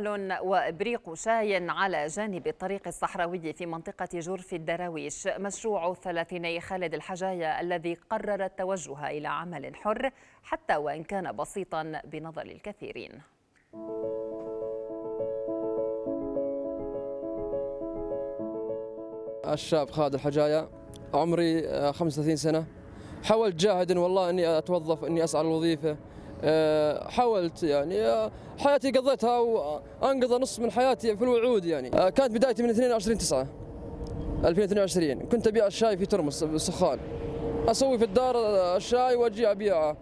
معتقل وإبريق شاي على جانب الطريق الصحراوي في منطقة جرف الدراويش مشروع ثلاثيني خالد الحجاية الذي قرر التوجه إلى عمل حر حتى وإن كان بسيطا بنظر الكثيرين. الشاب خالد الحجاية عمري 35 سنة. حاولت جاهدا والله إني أتوظف إني أسعى للوظيفه أه، حاولت يعني أه، حياتي قضيتها وانقضى نص من حياتي في الوعود يعني. أه، كانت بدايتي من 22 9 2022 كنت أبيع الشاي في ترمس بالسخان أسوي في الدار الشاي وأجي أبيعه.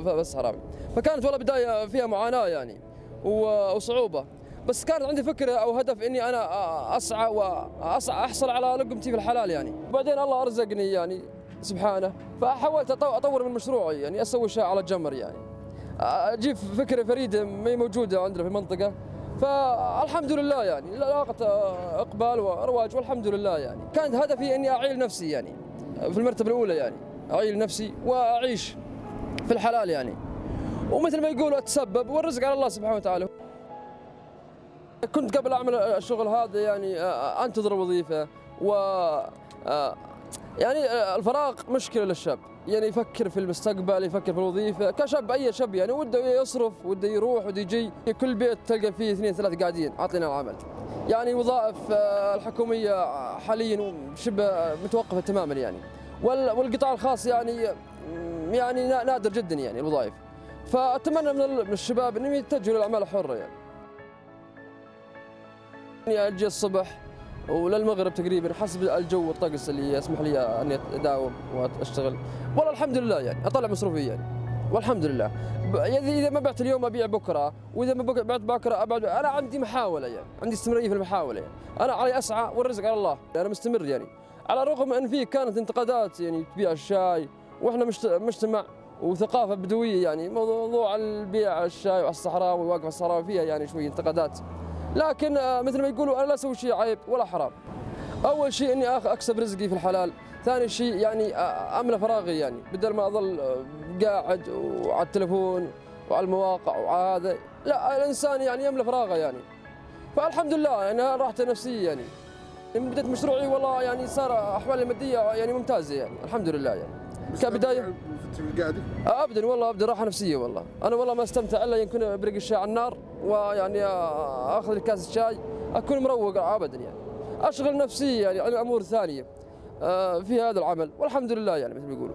بس حرام. فكانت والله بداية فيها معاناة يعني وصعوبة. بس كانت عندي فكرة أو هدف إني أنا أسعى واسعى أحصل على لقمتي في الحلال يعني. وبعدين الله أرزقني يعني سبحانه. فحاولت أطور من مشروعي يعني أسوي شيء على الجمر يعني. أجيب فكرة فريدة ما هي موجودة عندنا في المنطقة. فالحمد لله يعني لاقت إقبال ورواج والحمد لله يعني. كان هدفي إني أعيل نفسي يعني في المرتبة الأولى يعني. أعيل نفسي وأعيش في الحلال يعني. ومثل ما يقولوا أتسبب والرزق على الله سبحانه وتعالى. كنت قبل أعمل الشغل هذا يعني انتظر وظيفة و يعني الفراغ مشكلة للشاب. يعني يفكر في المستقبل يفكر في الوظيفة. كشاب أي شاب يعني وده يصرف وده يروح وده يجي. كل بيت تلقى فيه اثنين ثلاثة قاعدين. عاطلين العمل. يعني وظائف الحكومية حاليا شبه متوقفة تماما يعني. والقطاع الخاص يعني يعني نادر جدا يعني الوظائف. فأتمنى من الشباب إنهم يتجهوا للأعمال الحرة يعني. يعني أجي الصبح وللمغرب تقريبا حسب الجو والطقس اللي يسمح لي أني أداوم وأشتغل. والله الحمد لله يعني أطلع مصروفي يعني. والحمد لله. إذا ما بعت اليوم أبيع بكرة وإذا ما بعت بكرة أبعد. أنا عندي محاولة يعني عندي استمرارية في المحاولة يعني. أنا علي أسعى والرزق على الله. أنا مستمر يعني. على الرغم إن في كانت انتقادات يعني تبيع الشاي وإحنا مجتمع وثقافة بدوية يعني موضوع البيع الشاي على الصحراوي واقف الصحراوي فيها يعني شوي انتقادات. لكن آه، مثل ما يقولوا أنا لا أسوي شيء عيب ولا حرام. أول شيء إني أكسب رزقي في الحلال ثاني شيء يعني آه، أملى فراغي يعني بدل ما أظل آه، قاعد وعلى التلفون وعلى المواقع وهذا لا الإنسان يعني يملى فراغه يعني. فالحمد لله يعني راحته النفسية يعني. من بديت مشروعي والله يعني صار أحوالي المادية يعني ممتازة يعني الحمد لله يعني. كبدايه؟ ابدا والله ابدا راحة نفسية والله. أنا والله ما استمتع إلا يمكن ابرق الشاي على النار ويعني آخذ لي كاس الشاي أكون مروق ابدا يعني. أشغل نفسي يعني على أمور ثانية آه، في هذا العمل والحمد لله يعني مثل ما يقولوا